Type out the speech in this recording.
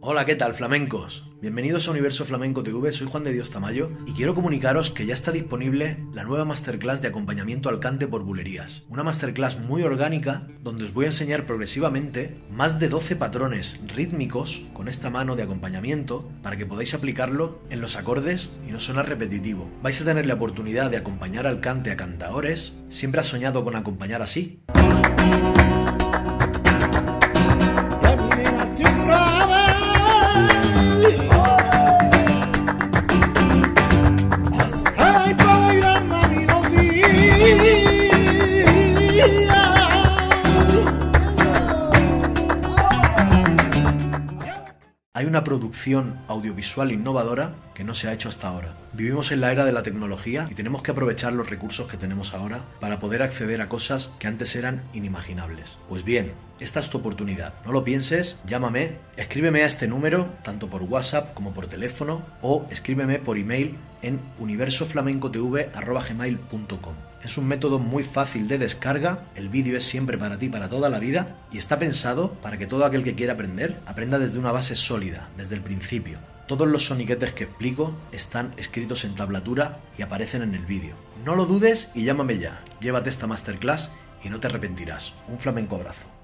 Hola, ¿qué tal, flamencos? Bienvenidos a Universo Flamenco TV, soy Juan de Dios Tamayo y quiero comunicaros que ya está disponible la nueva masterclass de acompañamiento al cante por bulerías. Una masterclass muy orgánica donde os voy a enseñar progresivamente más de 12 patrones rítmicos con esta mano de acompañamiento para que podáis aplicarlo en los acordes y no suena repetitivo. Vais a tener la oportunidad de acompañar al cante a cantaores. ¿Siempre has soñado con acompañar así? Hay una producción audiovisual innovadora que no se ha hecho hasta ahora. Vivimos en la era de la tecnología y tenemos que aprovechar los recursos que tenemos ahora para poder acceder a cosas que antes eran inimaginables. Pues bien, esta es tu oportunidad. No lo pienses, llámame, escríbeme a este número, tanto por WhatsApp como por teléfono, o escríbeme por email en universoflamencotv.gmail.com. Es un método muy fácil de descarga, el vídeo es siempre para ti para toda la vida y está pensado para que todo aquel que quiera aprender aprenda desde una base sólida, desde el principio. Todos los soniquetes que explico están escritos en tablatura y aparecen en el vídeo. No lo dudes y llámame ya. Llévate esta masterclass y no te arrepentirás. Un flamenco abrazo.